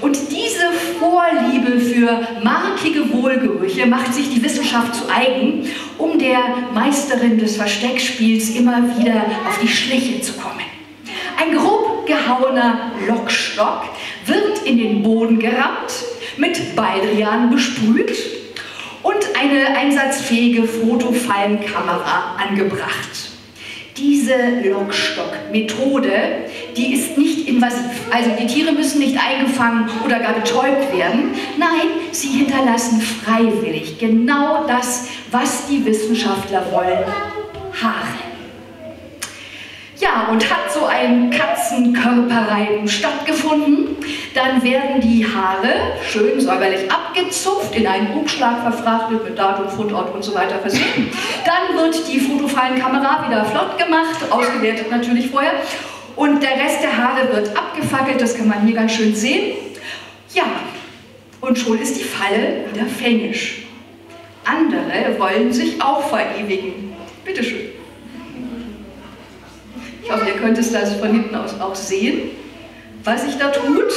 Und diese Vorliebe für markige Wohlgerüche macht sich die Wissenschaft zu eigen, um der Meisterin des Versteckspiels immer wieder auf die Schliche zu kommen. Ein grob gehauener Lockstock wird in den Boden gerammt, mit Baldrian besprüht und eine einsatzfähige Fotofallenkamera angebracht. Diese Lockstock-Methode, die ist nicht invasiv. Also die Tiere müssen nicht eingefangen oder gar betäubt werden. Nein, sie hinterlassen freiwillig genau das, was die Wissenschaftler wollen. Haare. Ja, und hat so ein Katzenkörperreiben stattgefunden, dann werden die Haare schön säuberlich abgezupft, in einen Umschlag verfrachtet, mit Datum, Fundort und so weiter versehen. Dann wird die Fotofallenkamera wieder flott gemacht, ausgewertet natürlich vorher. Und der Rest der Haare wird abgefackelt, das kann man hier ganz schön sehen. Ja, und schon ist die Falle wieder fängisch. Andere wollen sich auch verewigen. Bitteschön. Ich hoffe, ihr könnt es das von hinten aus auch sehen, was sich da tut.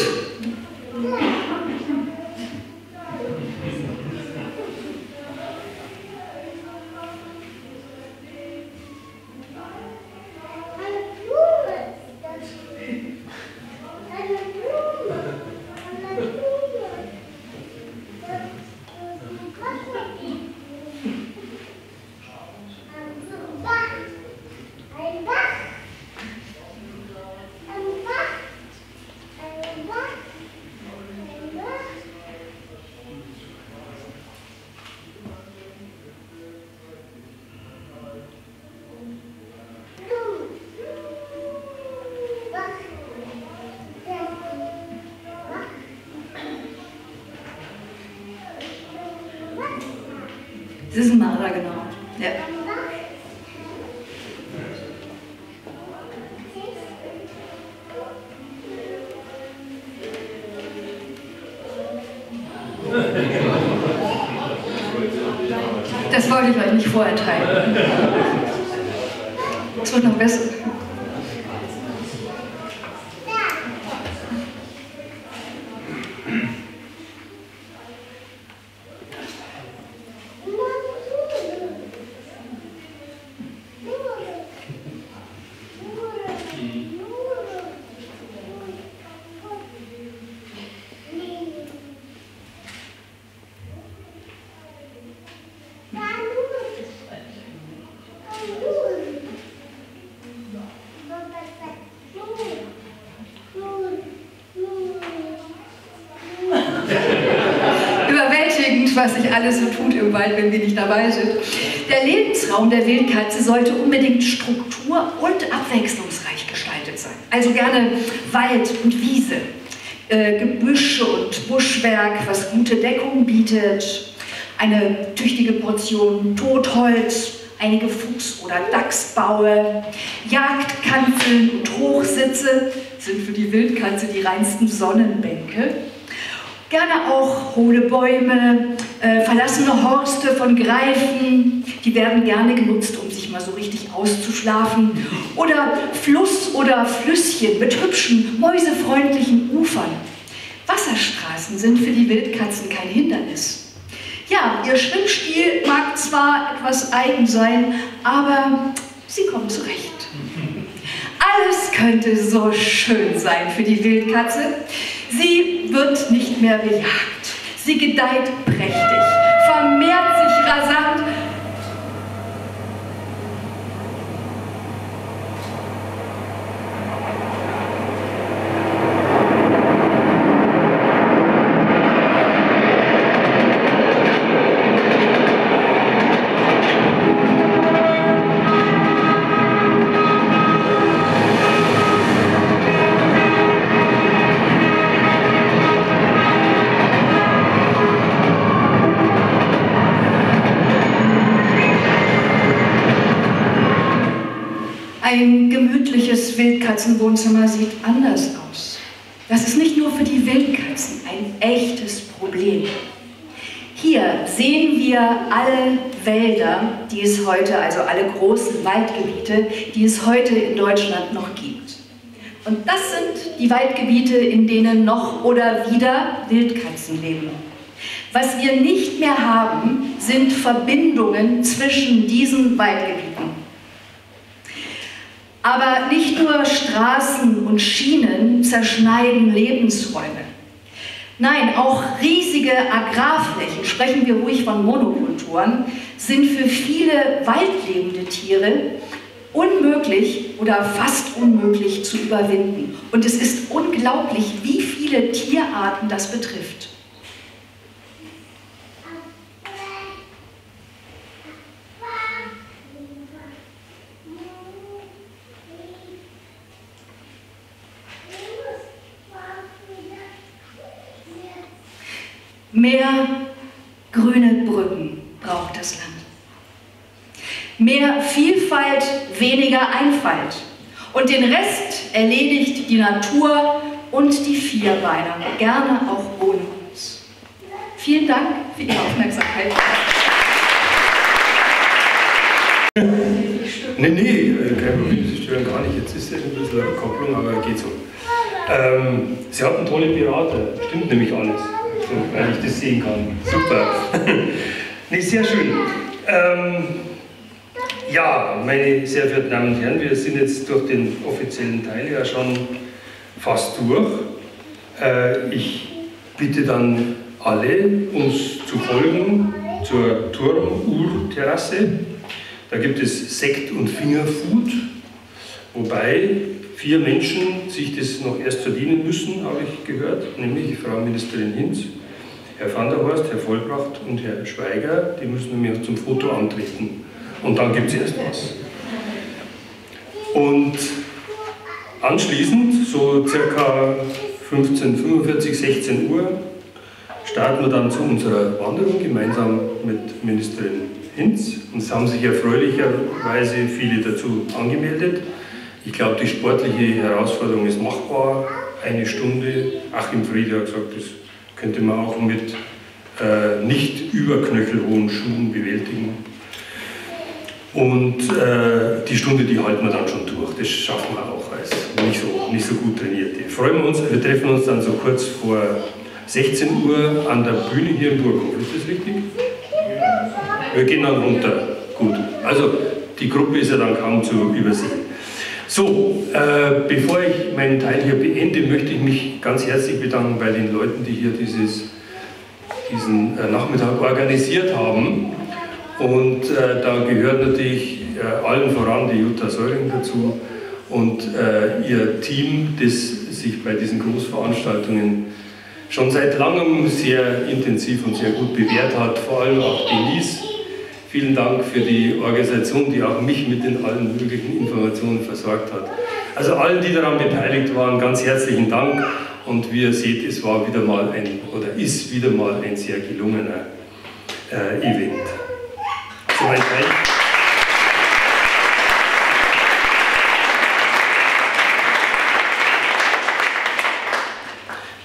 Vorenthalten. Es wird noch besser. Was sich alles so tut im Wald, wenn wir nicht dabei sind. Der Lebensraum der Wildkatze sollte unbedingt struktur- und abwechslungsreich gestaltet sein. Also gerne Wald und Wiese, äh, Gebüsche und Buschwerk, was gute Deckung bietet, eine tüchtige Portion Totholz, einige Fuchs- oder Dachsbaue, Jagdkanzeln und Hochsitze sind für die Wildkatze die reinsten Sonnenbänke. Gerne auch hohle Bäume, äh, verlassene Horste von Greifen, die werden gerne genutzt, um sich mal so richtig auszuschlafen. Oder Fluss oder Flüsschen mit hübschen, mäusefreundlichen Ufern. Wasserstraßen sind für die Wildkatzen kein Hindernis. Ja, ihr Schwimmstil mag zwar etwas eigen sein, aber sie kommen zurecht. Alles könnte so schön sein für die Wildkatze. Sie wird nicht mehr bejagt. Sie gedeiht prächtig, vermehrt Wildkatzenwohnzimmer sieht anders aus. Das ist nicht nur für die Wildkatzen ein echtes Problem. Hier sehen wir alle Wälder, die es heute, also alle großen Waldgebiete, die es heute in Deutschland noch gibt. Und das sind die Waldgebiete, in denen noch oder wieder Wildkatzen leben. Was wir nicht mehr haben, sind Verbindungen zwischen diesen Waldgebieten. Aber nicht nur Straßen und Schienen zerschneiden Lebensräume. Nein, auch riesige Agrarflächen, sprechen wir ruhig von Monokulturen, sind für viele waldlebende Tiere unmöglich oder fast unmöglich zu überwinden. Und es ist unglaublich, wie viele Tierarten das betrifft. Mehr grüne Brücken braucht das Land. Mehr Vielfalt, weniger Einfalt. Und den Rest erledigt die Natur und die Vierbeiner, gerne auch ohne uns. Vielen Dank für Ihre Aufmerksamkeit. Nee, nee, kein Problem, Sie stören gar nicht. Jetzt ist ja ein bisschen eine Kopplung, aber geht so. Ähm, Sie hatten tolle Berater, stimmt nämlich alles so, weil ich das sehen kann. Super. nee, sehr schön. Ähm, ja, meine sehr verehrten Damen und Herren, wir sind jetzt durch den offiziellen Teil ja schon fast durch. Äh, ich bitte dann alle, uns zu folgen zur Turmuhr-Terrasse. Da gibt es Sekt und Fingerfood, wobei vier Menschen sich das noch erst verdienen müssen, habe ich gehört, nämlich Frau Ministerin Hinz, Herr van der Horst, Herr Vollbracht und Herr Schweiger, die müssen mir zum Foto antreten. Und dann gibt es erst was. Und anschließend, so circa 15.45, 16 Uhr, starten wir dann zu unserer Wanderung gemeinsam mit Ministerin Hinz und es haben sich erfreulicherweise viele dazu angemeldet. Ich glaube, die sportliche Herausforderung ist machbar. Eine Stunde. Achim Friede hat gesagt, das könnte man auch mit äh, nicht überknöchelhohen Schuhen bewältigen. Und äh, die Stunde, die halten wir dann schon durch. Das schaffen wir auch als nicht so, nicht so gut trainierte. Freuen wir uns, wir treffen uns dann so kurz vor 16 Uhr an der Bühne hier im Burghof. Ist das richtig? Wir gehen dann runter. Gut. Also die Gruppe ist ja dann kaum zu übersehen. So, äh, bevor ich meinen Teil hier beende, möchte ich mich ganz herzlich bedanken bei den Leuten, die hier dieses, diesen äh, Nachmittag organisiert haben. Und äh, da gehört natürlich äh, allen voran die Jutta Säuring dazu und äh, ihr Team, das sich bei diesen Großveranstaltungen schon seit langem sehr intensiv und sehr gut bewährt hat, vor allem auch Denise. Vielen Dank für die Organisation, die auch mich mit den allen möglichen Informationen versorgt hat. Also allen, die daran beteiligt waren, ganz herzlichen Dank. Und wie ihr seht, es war wieder mal ein oder ist wieder mal ein sehr gelungener äh, Event. Soweit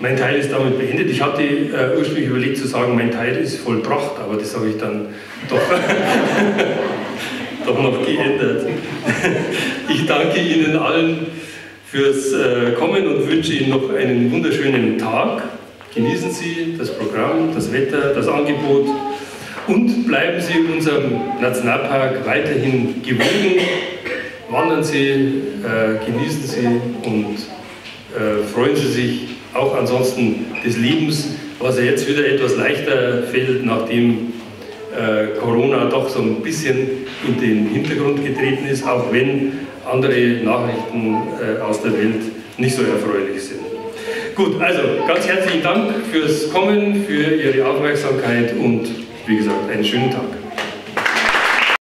Mein Teil ist damit beendet. Ich hatte äh, ursprünglich überlegt zu sagen, mein Teil ist vollbracht, aber das habe ich dann doch, doch noch geändert. Ich danke Ihnen allen fürs äh, Kommen und wünsche Ihnen noch einen wunderschönen Tag. Genießen Sie das Programm, das Wetter, das Angebot und bleiben Sie unserem Nationalpark weiterhin gewogen. Wandern Sie, äh, genießen Sie und äh, freuen Sie sich auch ansonsten des Lebens, was ja jetzt wieder etwas leichter fällt, nachdem äh, Corona doch so ein bisschen in den Hintergrund getreten ist, auch wenn andere Nachrichten äh, aus der Welt nicht so erfreulich sind. Gut, also ganz herzlichen Dank fürs Kommen, für Ihre Aufmerksamkeit und wie gesagt, einen schönen Tag.